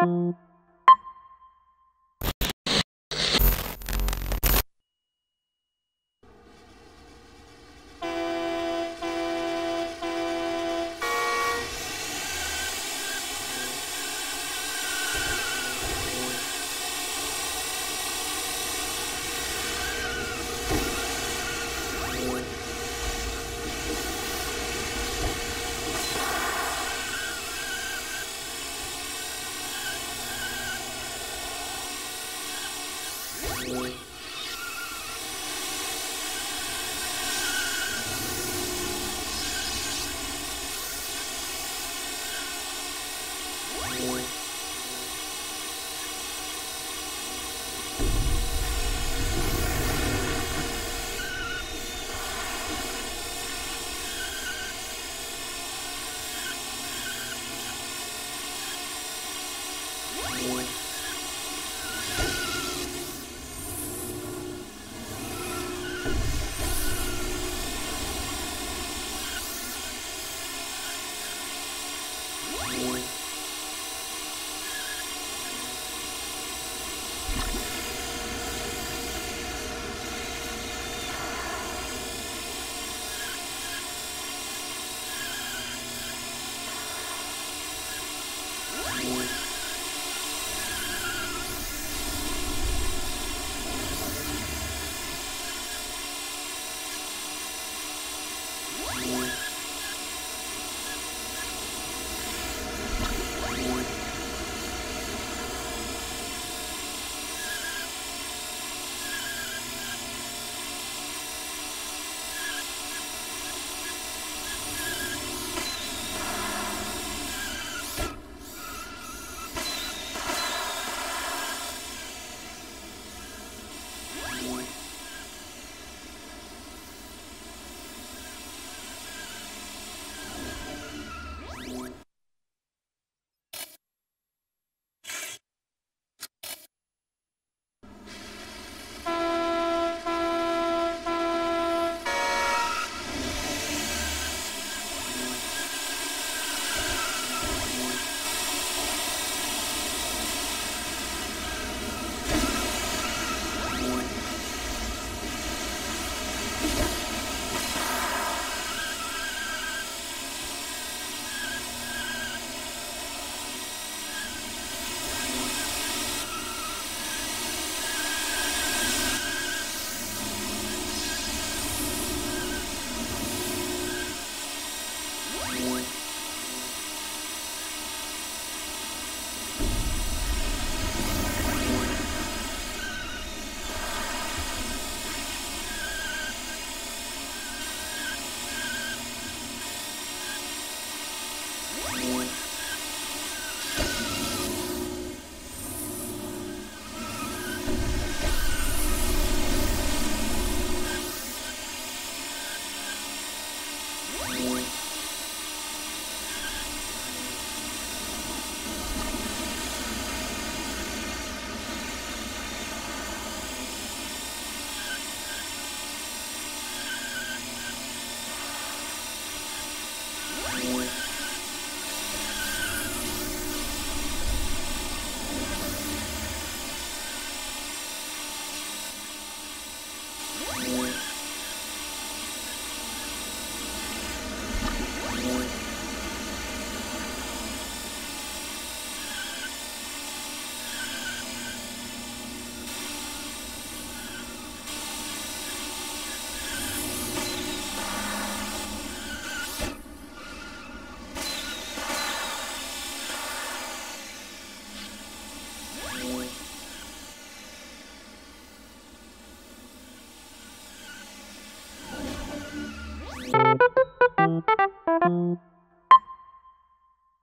you Música